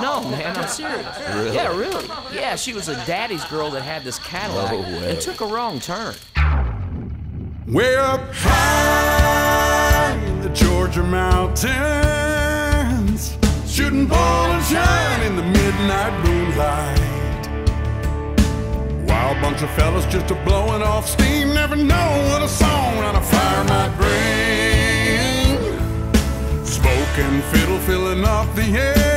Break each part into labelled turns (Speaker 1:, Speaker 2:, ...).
Speaker 1: No, oh. man, I'm serious.
Speaker 2: Really?
Speaker 1: Yeah, really. Yeah, she was a daddy's girl that had this Cadillac
Speaker 2: No way.
Speaker 1: and took a wrong turn.
Speaker 3: Way up high in the Georgia mountains, shooting ball and shine in the midnight moonlight. Wild bunch of fellas just a blowing off steam, never know what a song on a fire might bring. Smoke and fiddle filling up the air.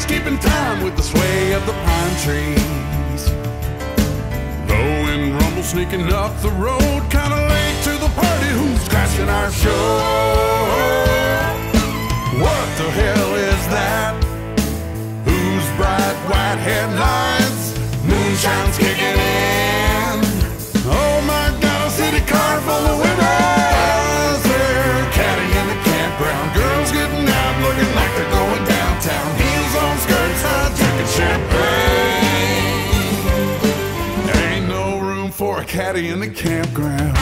Speaker 3: Cicadas keeping time with the sway of the pine trees. Low and rumble sneaking up the road, kinda late to the party. Who's crashing our show? What the hell is that? Whose bright white headlights? For a caddy in the campground.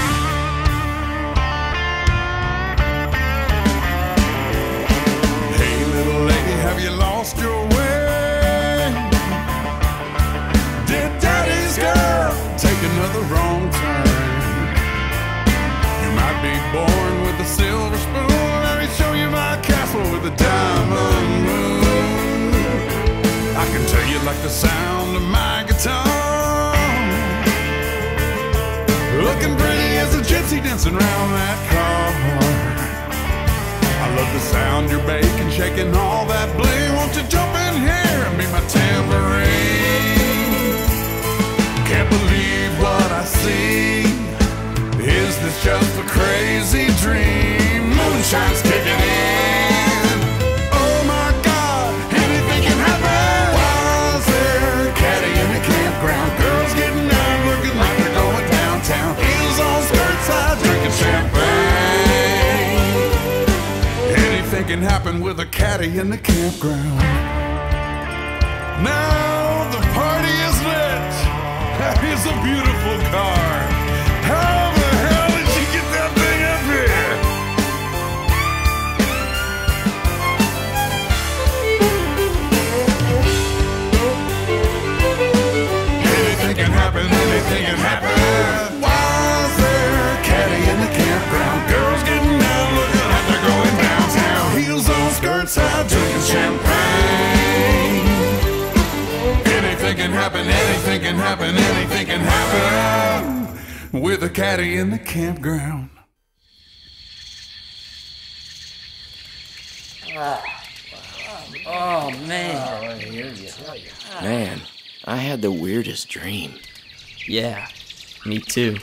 Speaker 3: Hey, little lady, have you lost your way? Did daddy's girl take another wrong turn? You might be born with a silver spoon. Let me show you my castle with a diamond moon. I can tell you like the sound gypsy dancing around that car. I love the sound you're making, shaking all that bling. Won't you jump in here and be my tambourine? Can't believe what I see. Is this just a crazy Anything can happen with a caddy in the campground. Now the party is lit. That is a beautiful car. How the hell did she get that thing up here? Anything can happen, anything can happen. Can happen, anything can happen, anything can happen. With a caddy in the campground.
Speaker 1: Oh, man. Man, I had the weirdest dream.
Speaker 2: Yeah, me too.